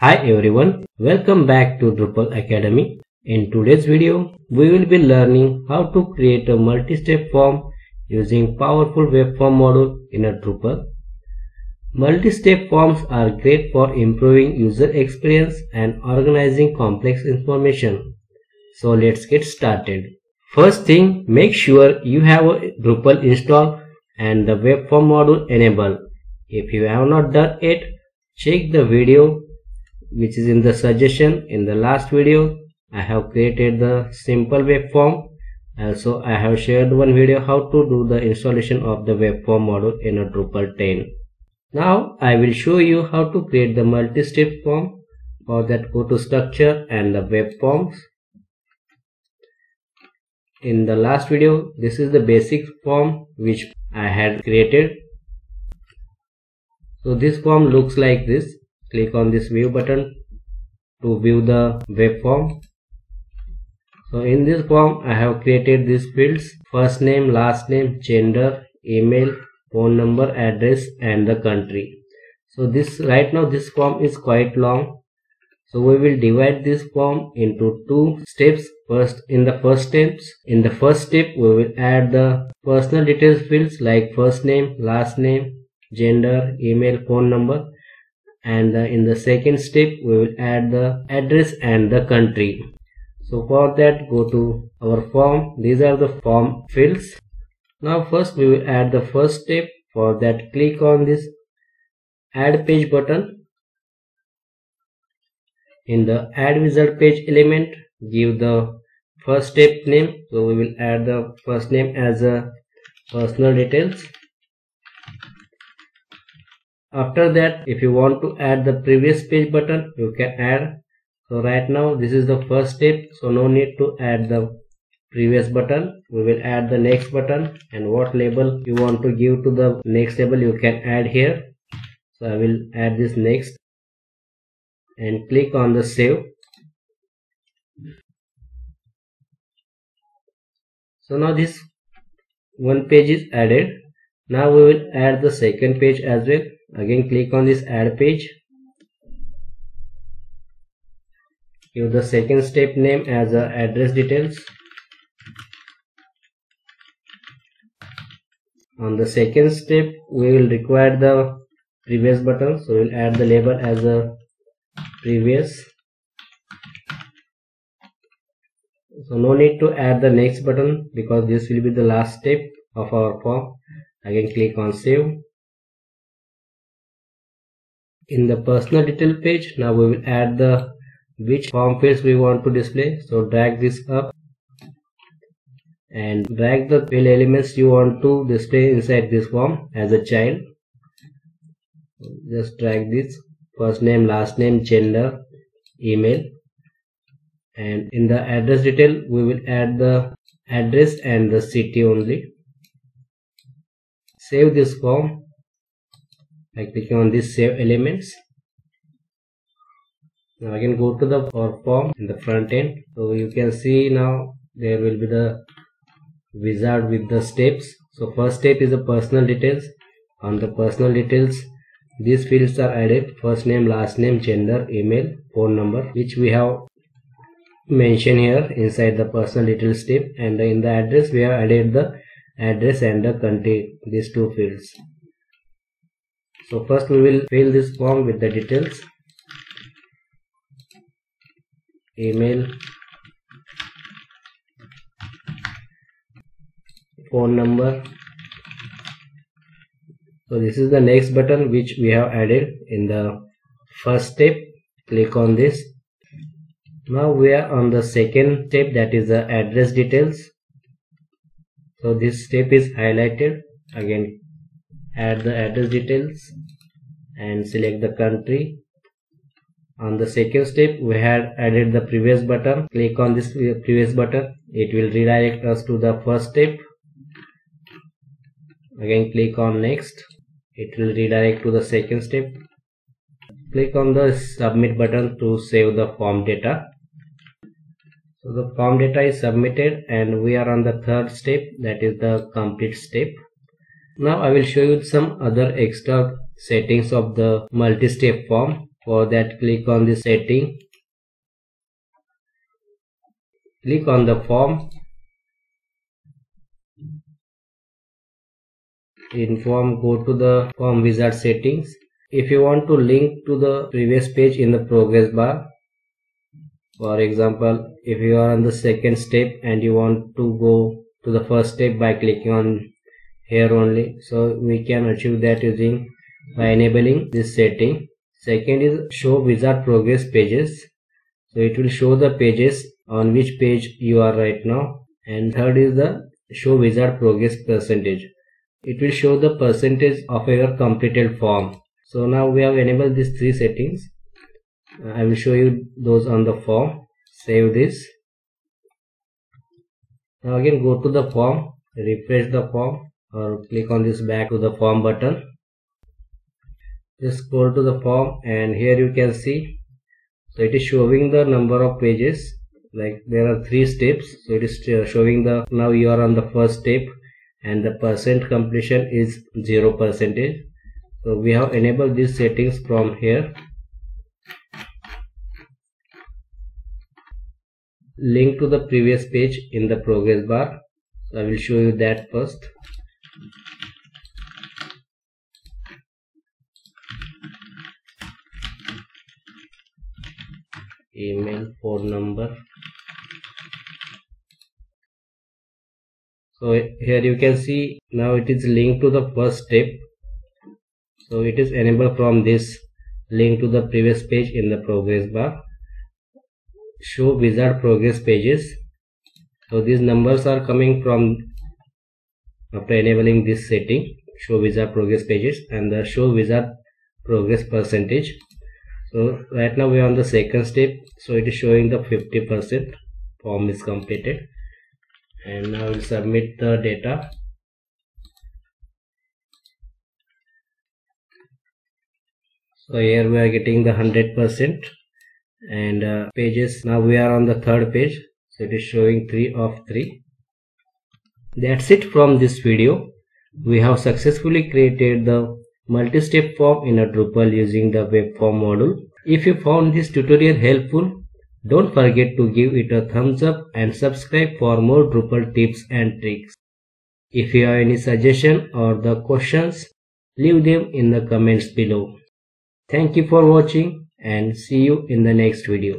Hi everyone, welcome back to Drupal Academy. In today's video, we will be learning how to create a multi-step form using powerful web form module in a Drupal. Multi-step forms are great for improving user experience and organizing complex information. So let's get started. First thing, make sure you have a Drupal installed and the web form module enabled. If you have not done it, check the video which is in the suggestion in the last video. I have created the simple web form. Also I have shared one video how to do the installation of the web form module in a Drupal 10 now I will show you how to create the multi-step form for that go to structure and the web forms. In the last video this is the basic form which I had created. So this form looks like this click on this view button to view the web form. So in this form i have created these fields. First name last name gender email phone number address and the country. So this right now this form is quite long. So we will divide this form into two steps. First in the first steps in the first step we will add the personal details fields like first name last name gender email phone number and uh, in the second step we will add the address and the country. So for that go to our form. These are the form fields. Now first we will add the first step. For that click on this add page button. In the add wizard page element give the first step name. So we will add the first name as a personal details after that if you want to add the previous page button you can add. So right now this is the first step. So no need to add the previous button. We will add the next button. And what label you want to give to the next label you can add here. So i will add this next. And click on the save. So now this one page is added. Now we will add the second page as well again click on this add page. Give the second step name as a address details. On the second step we will require the previous button. So we'll add the label as a previous. So no need to add the next button because this will be the last step of our form. Again click on save in the personal detail page. Now we will add the which form fields we want to display. So drag this up and drag the field elements you want to display inside this form as a child. Just drag this first name last name gender email. And in the address detail we will add the address and the city only. Save this form by clicking on this save elements. Now I can go to the form in the front end. So you can see now there will be the wizard with the steps. So first step is the personal details. On the personal details these fields are added. First name last name gender email phone number which we have mentioned here inside the personal details step. And in the address we have added the address and the country these two fields so first we will fill this form with the details. Email. Phone number. So this is the next button which we have added in the first step. Click on this. Now we are on the second step that is the address details. So this step is highlighted. Again add the address details and select the country. On the second step we had added the previous button. Click on this previous button. It will redirect us to the first step. Again click on next. It will redirect to the second step. Click on the submit button to save the form data. So the form data is submitted and we are on the third step that is the complete step now I will show you some other extra settings of the multi-step form. for that click on the setting. Click on the form. In form go to the form wizard settings. If you want to link to the previous page in the progress bar for example if you are on the second step and you want to go to the first step by clicking on here only. So we can achieve that using by enabling this setting. Second is show wizard progress pages. So it will show the pages on which page you are right now. And third is the show wizard progress percentage. It will show the percentage of your completed form. So now we have enabled these three settings. I will show you those on the form. Save this. Now again go to the form. Refresh the form or click on this back to the form button. Just scroll to the form and here you can see so it is showing the number of pages. Like there are three steps. So it is showing the now you are on the first step and the percent completion is zero percentage. So we have enabled these settings from here. Link to the previous page in the progress bar. So i will show you that first email phone number. So here you can see now it is linked to the first step. So it is enabled from this link to the previous page in the progress bar. Show wizard progress pages. So these numbers are coming from after enabling this setting show wizard progress pages and the show wizard progress percentage. So right now we are on the second step. So it is showing the 50 percent form is completed. And now we'll submit the data. So here we are getting the 100 percent. And uh, pages. Now we are on the third page. So it is showing 3 of 3 that's it from this video we have successfully created the multi-step form in a Drupal using the web form module if you found this tutorial helpful don't forget to give it a thumbs up and subscribe for more Drupal tips and tricks. If you have any suggestion or the questions, leave them in the comments below. Thank you for watching and see you in the next video.